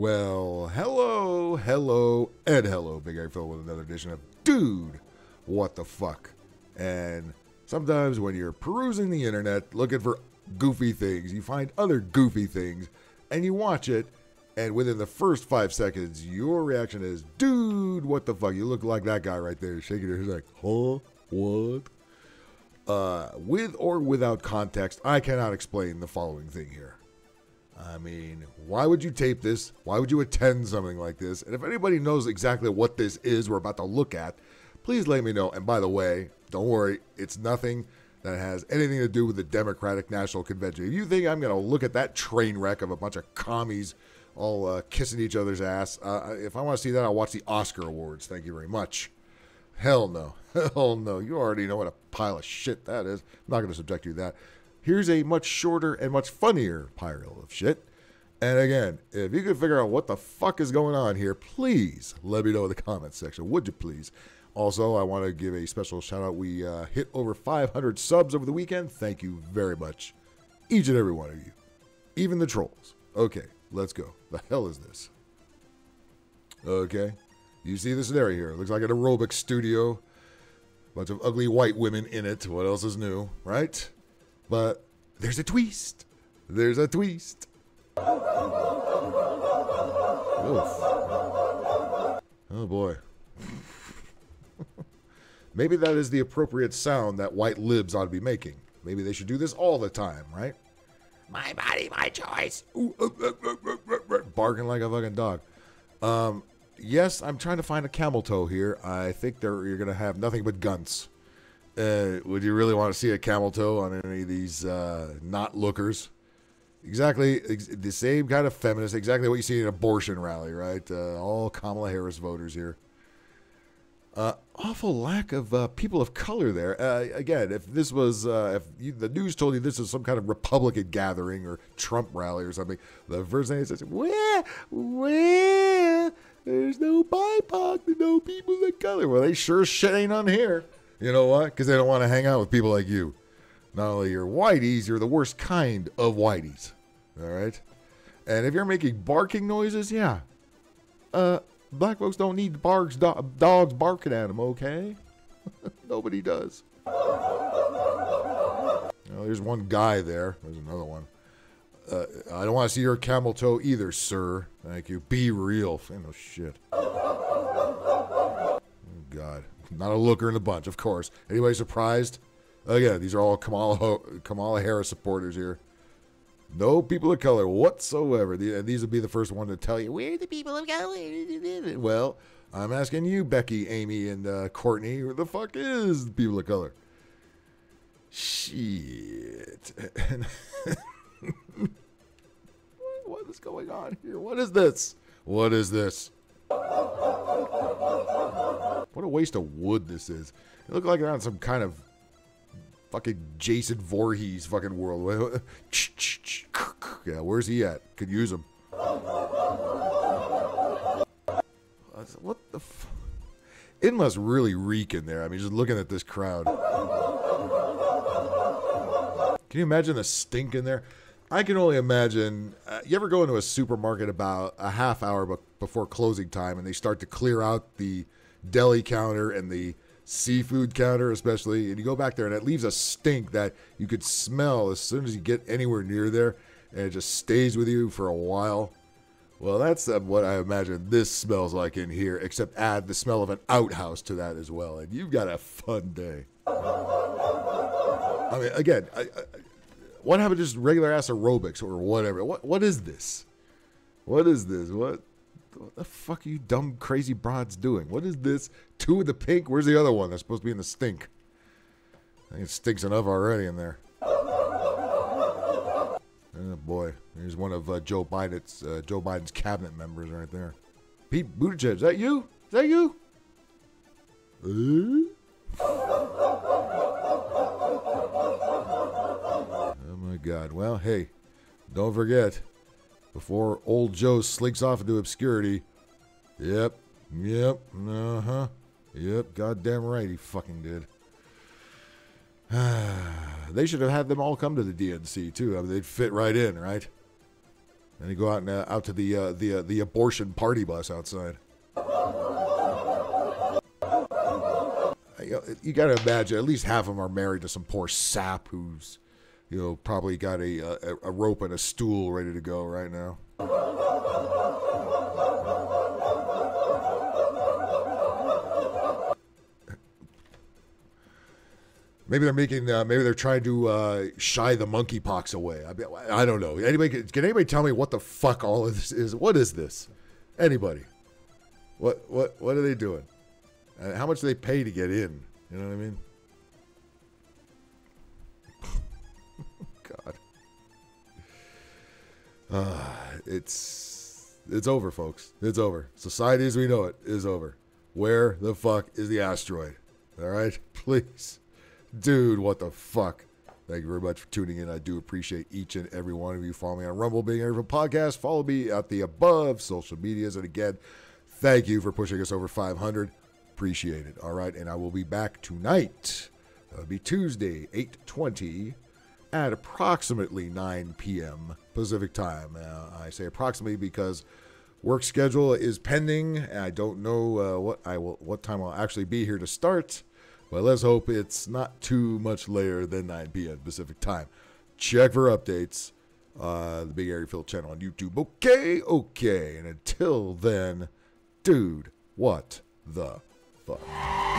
Well, hello, hello, and hello, Big Angry Phil with another edition of Dude, What the Fuck? And sometimes when you're perusing the internet looking for goofy things, you find other goofy things, and you watch it, and within the first five seconds, your reaction is, Dude, what the fuck? You look like that guy right there, shaking your head like, huh? What? Uh, with or without context, I cannot explain the following thing here. I mean, why would you tape this? Why would you attend something like this? And if anybody knows exactly what this is we're about to look at, please let me know. And by the way, don't worry, it's nothing that has anything to do with the Democratic National Convention. If you think I'm going to look at that train wreck of a bunch of commies all uh, kissing each other's ass, uh, if I want to see that, I'll watch the Oscar Awards. Thank you very much. Hell no. Hell no. You already know what a pile of shit that is. I'm not going to subject you to that. Here's a much shorter and much funnier pile of shit. And again, if you can figure out what the fuck is going on here, please let me know in the comments section. Would you please? Also, I want to give a special shout out. We uh, hit over 500 subs over the weekend. Thank you very much. Each and every one of you. Even the trolls. Okay, let's go. The hell is this? Okay. You see the scenario here. It looks like an aerobic studio. Bunch of ugly white women in it. What else is new, right? But there's a twist. There's a twist. Oof. Oh boy. Maybe that is the appropriate sound that white libs ought to be making. Maybe they should do this all the time, right? My body, my choice. Ooh, uh, uh, uh, uh, uh, barking like a fucking dog. Um, yes, I'm trying to find a camel toe here. I think they're, you're going to have nothing but guns. Uh, would you really want to see a camel toe on any of these uh, not lookers? Exactly ex- the same kind of feminist, exactly what you see in an abortion rally, right? Uh, all Kamala Harris voters here. Uh, awful lack of uh, people of color there. Uh, again, if this was, if you, the news told you this is some kind of Republican gathering or Trump rally or something, the first thing it says, where, where, there's no BIPOC, no people of color. Well, they sure shit ain't on here. You know what? Because they don't want to hang out with people like you. Not only you're whiteys, you're the worst kind of whiteys. All right? And if you're making barking noises, yeah. Uh, black folks don't need barks, do- dogs barking at them, okay? Nobody does. Oh, there's one guy there. There's another one. Uh, I don't want to see your camel toe either, sir. Thank you. Be real. Ain't no shit. Oh, God. Not a looker in the bunch, of course. Anybody surprised? Again, these are all Kamala, Kamala Harris supporters here. No people of color whatsoever. And these would be the first one to tell you, we're the people of color. Well, I'm asking you, Becky, Amy, and uh, Courtney, who the fuck is the people of color? Shit. what is going on here? What is this? What is this? What a waste of wood this is. It looked like they're on some kind of fucking Jason Voorhees fucking world. yeah, where's he at? Could use him. What the f- It must really reek in there. I mean, just looking at this crowd. Can you imagine the stink in there? I can only imagine. Uh, you ever go into a supermarket about a half hour be- before closing time and they start to clear out the deli counter and the seafood counter, especially, and you go back there and it leaves a stink that you could smell as soon as you get anywhere near there and it just stays with you for a while. Well, that's uh, what I imagine this smells like in here, except add the smell of an outhouse to that as well, and you've got a fun day. I mean, again, I, I, what happened to just regular ass aerobics or whatever? What what is this? What is this? What what the fuck are you dumb crazy broads doing? What is this? Two of the pink. Where's the other one? That's supposed to be in the stink. I think it stinks enough already in there. Oh boy, here's one of uh, Joe Biden's uh, Joe Biden's cabinet members right there. Pete Buttigieg, is that you? Is that you? Uh? Oh my God! Well, hey, don't forget before old Joe slinks off into obscurity. Yep, yep, uh huh, yep. Goddamn right, he fucking did. they should have had them all come to the DNC too. I mean, they'd fit right in, right? And you go out and uh, out to the uh, the uh, the abortion party bus outside. You, you got to imagine at least half of them are married to some poor sap who's, you know, probably got a, a a rope and a stool ready to go right now. Maybe they're making. Uh, maybe they're trying to uh, shy the monkeypox away. I, mean, I don't know. Anybody can anybody tell me what the fuck all of this is? What is this? Anybody? What what what are they doing? And how much do they pay to get in? You know what I mean? God. Uh, it's it's over, folks. It's over. Society as we know it is over. Where the fuck is the asteroid? All right, please. Dude, what the fuck? Thank you very much for tuning in. I do appreciate each and every one of you. Follow me on Rumble, Big Angry Podcast. Follow me at the above social medias. And again, thank you for pushing us over 500. Appreciate it. All right, and I will be back tonight. It'll be Tuesday, 820 at approximately 9 p.m. Pacific time. Uh, I say approximately because work schedule is pending. And I don't know uh, what I will, what time I'll actually be here to start. But let's hope it's not too much later than 9 p.m. Pacific time. Check for updates. Uh, the Big Angry Phil channel on YouTube. Okay, okay. And until then, dude, what the fuck?